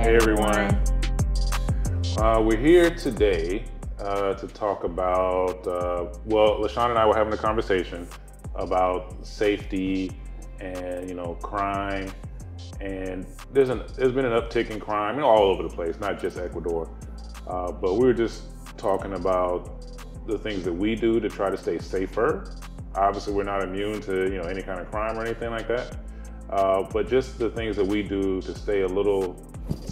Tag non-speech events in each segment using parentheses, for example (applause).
Hey everyone. Uh, we're here today uh, to talk about, uh, well, LaShawn and I were having a conversation about safety and, you know, crime. And there's, an, there's been an uptick in crime you know, all over the place, not just Ecuador. Uh, but we were just talking about the things that we do to try to stay safer. Obviously, we're not immune to, you know, any kind of crime or anything like that. Uh, but just the things that we do to stay a little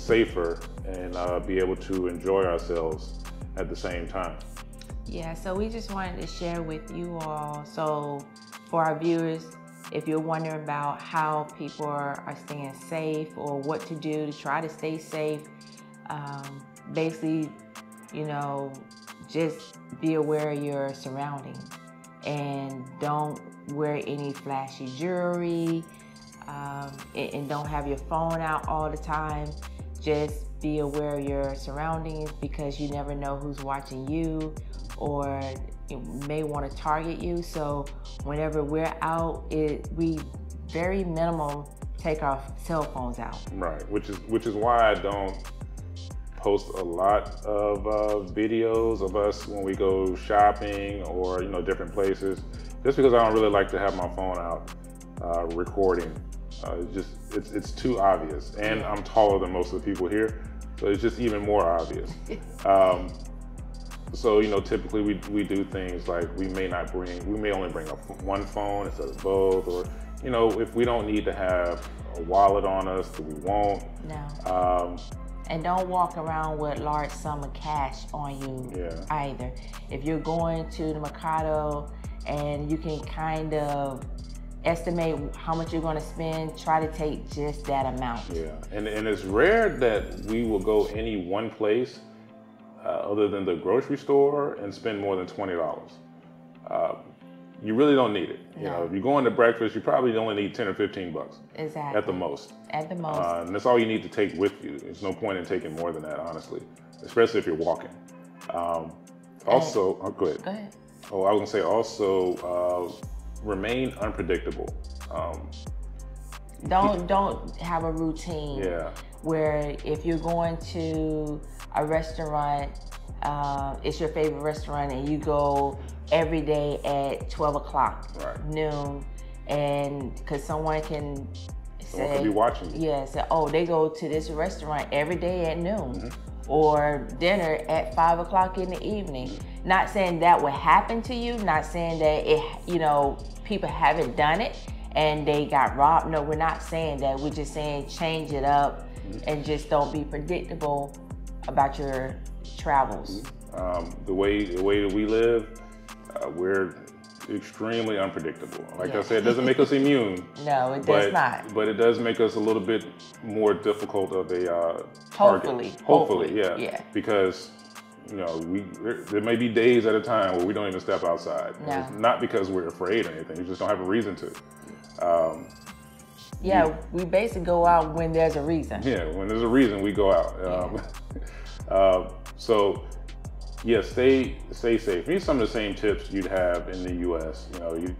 safer and uh, be able to enjoy ourselves at the same time. Yeah, so we just wanted to share with you all. So, for our viewers, if you're wondering about how people are, are staying safe or what to do to try to stay safe, um, basically, you know, just be aware of your surroundings and don't wear any flashy jewelry um, and, and don't have your phone out all the time. Just be aware of your surroundings because you never know who's watching you or may want to target you. So whenever we're out, it we very minimal take our cell phones out. Right, which is which is why I don't post a lot of uh, videos of us when we go shopping or you know different places, just because I don't really like to have my phone out uh, recording. Uh, it's just it's it's too obvious, and I'm taller than most of the people here, so it's just even more obvious. (laughs) Um, so you know, typically we we do things like we may not bring, we may only bring a, one phone instead of both, or you know, if we don't need to have a wallet on us, we won't. No. Um, and don't walk around with large sum of cash on you yeah. either. If you're going to the Mercado and you can kind of estimate how much you're going to spend, try to take just that amount. Yeah, and, and it's rare that we will go any one place uh, other than the grocery store and spend more than $20. Uh, you really don't need it. You know, if you're going to breakfast, you probably only need 10 or 15 bucks. Exactly. At the most. At the most. Uh, and that's all you need to take with you. There's no point in taking more than that, honestly, especially if you're walking. Um, also, oh, go ahead. Go ahead. Oh, I was gonna say also uh, remain unpredictable. Um, don't don't have a routine. Yeah. Where if you're going to a restaurant, uh, it's your favorite restaurant, and you go every day at 12 o'clock right. noon, and because someone can someone say, could be watching you. Yeah, say, oh, they go to this restaurant every day at noon. Mm-hmm. Or dinner at five o'clock in the evening. Mm-hmm. Not saying that would happen to you, not saying that it, you know, people haven't done it and they got robbed. No, we're not saying that. We're just saying change it up and just don't be predictable about your travels. Um, the way the way that we live, uh, we're extremely unpredictable. Like yeah. I said, it doesn't make us (laughs) immune. no, it but, does not. But it does make us a little bit more difficult of a uh, target. Hopefully, hopefully, yeah. Yeah. Because you know, we there may be days at a time where we don't even step outside. No. not because we're afraid or anything. We just don't have a reason to. Um, yeah, we, we basically go out when there's a reason. Yeah, when there's a reason, we go out. Um, (laughs) uh, so yeah, stay stay safe. These some of the same tips you'd have in the U.S. You know, you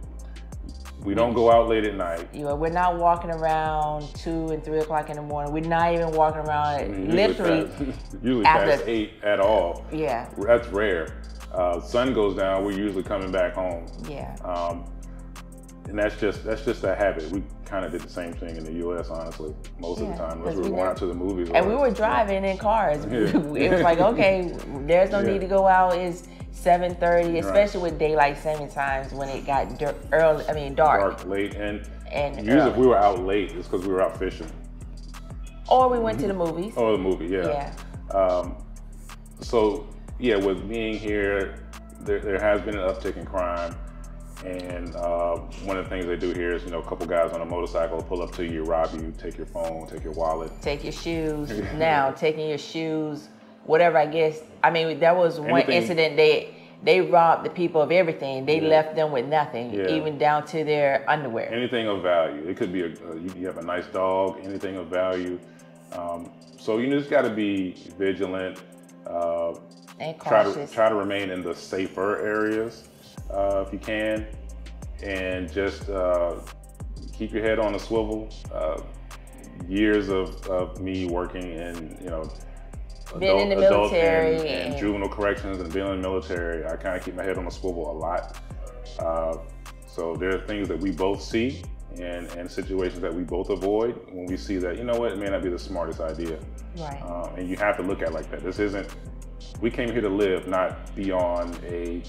we don't go out late at night. You know, we're not walking around two and three o'clock in the morning. We're not even walking around usually literally past, usually (laughs) after, past eight at all. Yeah, that's rare. Uh, sun goes down. We're usually coming back home. Yeah. Um, and that's just that's just a habit. We kind of did the same thing in the U.S. Honestly, most yeah, of the time, unless we were going out to the movies. And we were driving yeah. in cars. (laughs) Yeah. (laughs) it was like, okay, there's no need to go out. It's 7:30, especially right. with daylight saving times when it got early. I mean, dark. Dark, late, and and usually early. if we were out late, it's because we were out fishing. Or we went to the movies. Oh, the movie, yeah. Yeah. Um, so yeah, with being here, there, there has been an uptick in crime. And uh, one of the things they do here is, you know, a couple guys on a motorcycle pull up to you, rob you, take your phone, take your wallet, take your shoes. (laughs) now taking your shoes, whatever. I guess. I mean, there was one Anything. incident they they robbed the people of everything. They yeah. left them with nothing, yeah. even down to their underwear. Anything of value. It could be a, a you have a nice dog. Anything of value. Um, so you just got to be vigilant. Uh, and cautious. Try to try to remain in the safer areas uh, if you can, and just uh, keep your head on a swivel. Uh, years of, of me working in, you know, being in the military and, and, and, juvenile corrections and being in the military, I kind of keep my head on the swivel a lot. Uh, so there are things that we both see and, and situations that we both avoid when we see that, you know what, it may not be the smartest idea. Right. Um, and you have to look at like that. This isn't, we came here to live, not be on a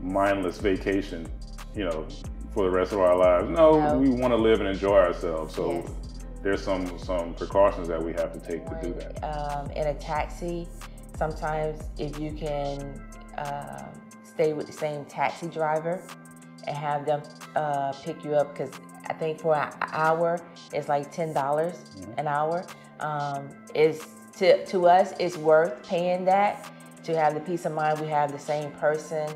mindless vacation, you know, for the rest of our lives. No, no. we want to live and enjoy ourselves. So yes. There's some some precautions that we have to take to do that. Um, in a taxi, sometimes if you can uh, stay with the same taxi driver and have them uh, pick you up, because I think for an hour it's like ten dollars mm-hmm. an hour. Um, is to to us it's worth paying that to have the peace of mind we have the same person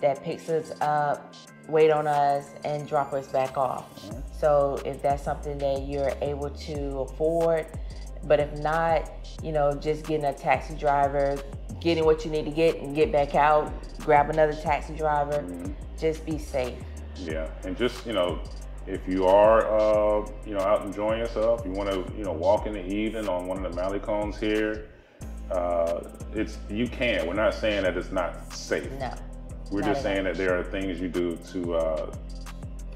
that picks us up, wait on us, and drop us back off. Mm-hmm. So if that's something that you're able to afford, but if not, you know, just getting a taxi driver, getting what you need to get and get back out, grab another taxi driver, mm-hmm. just be safe. Yeah, and just, you know, if you are, uh, you know, out enjoying yourself, you want to, you know, walk in the evening on one of the Malecons here, uh, it's you can. We're not saying that it's not safe. No. We're just saying that there are things you do to uh,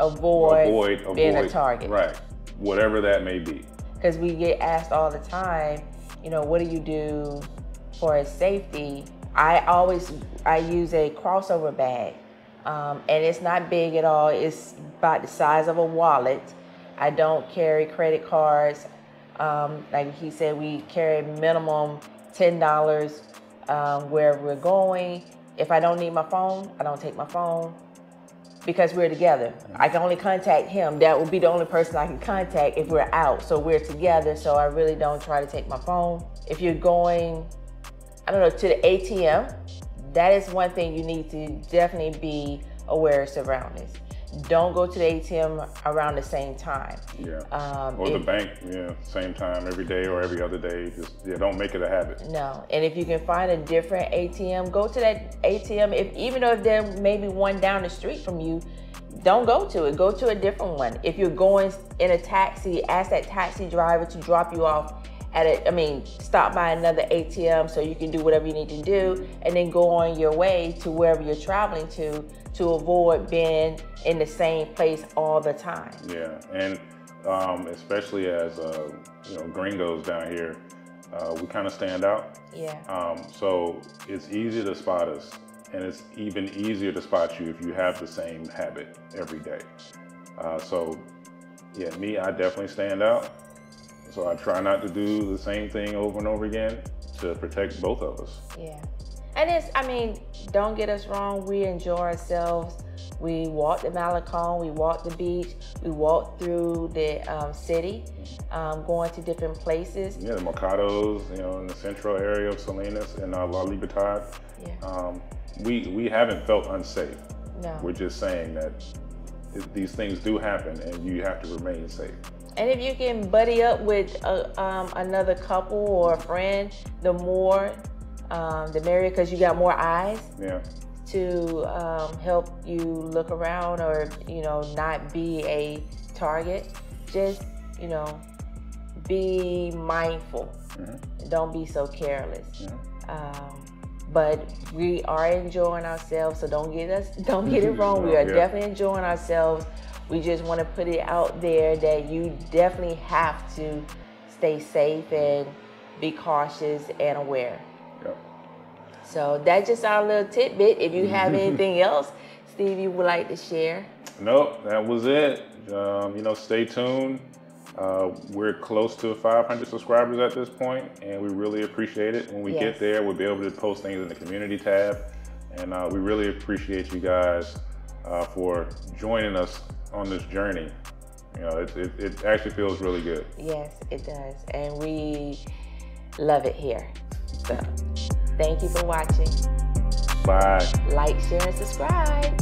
avoid, avoid, avoid being a target. Right. Whatever that may be. Because we get asked all the time, you know, what do you do for safety? I always I use a crossover bag, um, and it's not big at all. It's about the size of a wallet. I don't carry credit cards. Um, like he said, we carry minimum ten dollars um, where we're going. If I don't need my phone, I don't take my phone because we're together. I can only contact him. That would be the only person I can contact if we're out. So we're together. So I really don't try to take my phone. If you're going, I don't know, to the ATM, that is one thing you need to definitely be aware of surroundings don't go to the ATM around the same time. Yeah. Um, or the bank, yeah, same time every day or every other day. Just yeah, don't make it a habit. No, and if you can find a different ATM, go to that ATM. If even though if there may be one down the street from you, don't go to it. Go to a different one. If you're going in a taxi, ask that taxi driver to drop you off at a, I mean, stop by another ATM so you can do whatever you need to do, and then go on your way to wherever you're traveling to to avoid being in the same place all the time. Yeah, and um, especially as uh, you know gringos down here, uh, we kind of stand out. Yeah. Um, so it's easy to spot us, and it's even easier to spot you if you have the same habit every day. Uh, so yeah, me, I definitely stand out. So I try not to do the same thing over and over again to protect both of us. Yeah. And it's, I mean, don't get us wrong, we enjoy ourselves. We walked the Malecon, we walked the beach, we walked through the um, city, um, going to different places. Yeah, the Mercados, you know, in the central area of Salinas and uh, La Libertad. Yeah. Um, we, we haven't felt unsafe. No. We're just saying that these things do happen and you have to remain safe. And if you can buddy up with a, um, another couple or a friend, the more um, the merrier because you got more eyes. Yeah. To um, help you look around or you know not be a target. Just you know be mindful. Mm-hmm. Don't be so careless. Mm-hmm. Um, but we are enjoying ourselves, so don't get us (laughs) don't get it wrong. We are yeah. definitely enjoying ourselves. We just want to put it out there that you definitely have to stay safe and be cautious and aware. Yep. So that's just our little tidbit. If you have (laughs) anything else, Steve, you would like to share? Nope, that was it. Um, you know, stay tuned. Uh, we're close to 500 subscribers at this point, and we really appreciate it. When we yes. get there, we'll be able to post things in the community tab, and uh, we really appreciate you guys uh, for joining us on this journey. You know, it, it, it actually feels really good. Yes, it does, and we love it here. So. Thank you for watching. Bye. Like, share, and subscribe.